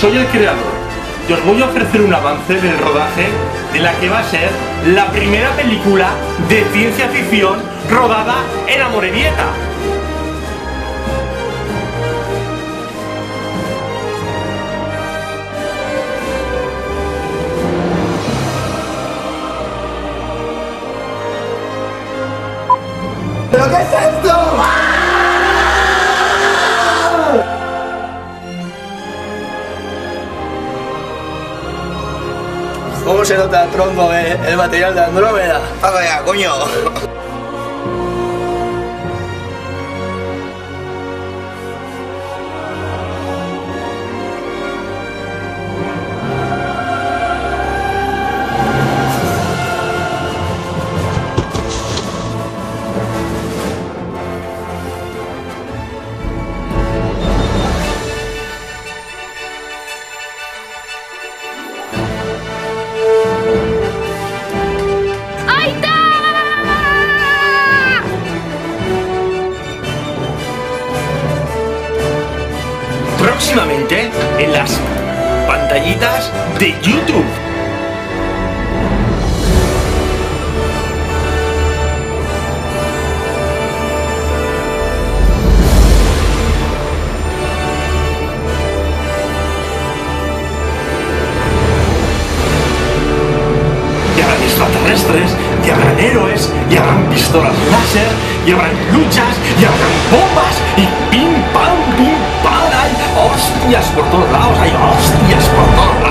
soy el creador y os voy a ofrecer un avance del rodaje de la que va a ser la primera película de ciencia ficción rodada en Amorebieta. ¿Pero qué es esto? ¿Cómo se nota el tronco el material de Andrómeda? ¡Paga ya, coño! Próximamente en las pantallitas de YouTube. y habrán extraterrestres, y habrán héroes, y habrán pistolas láser, y habrán luchas, y habrán bombas, hostias por todos lados, hay hostias por todos lados.